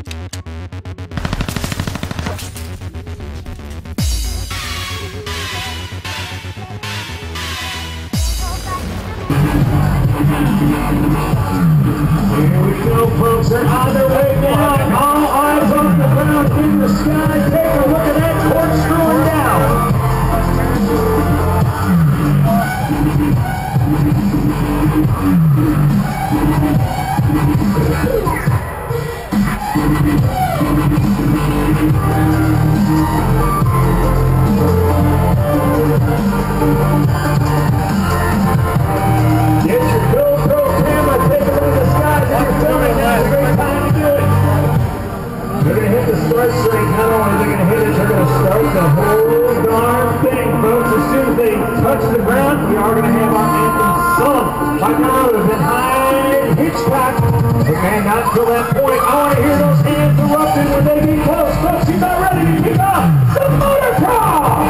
Here we go, folks. They're on their way down. All eyes on But man, not till that point. I want to hear those hands erupting when they get close. Folks, you about ready to kick off the motocross?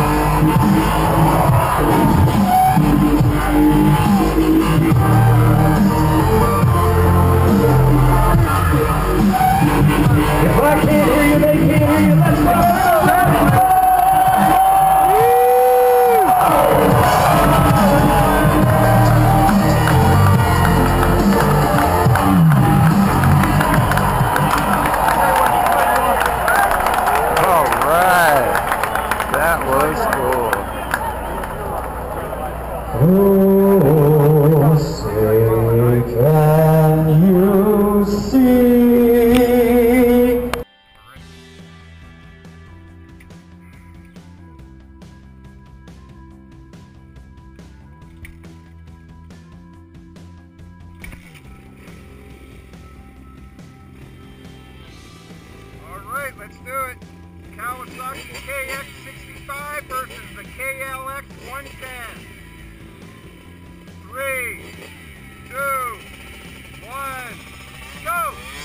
Let's do it. Kawasaki KX65 versus the KLX 110. Three, two, one, go!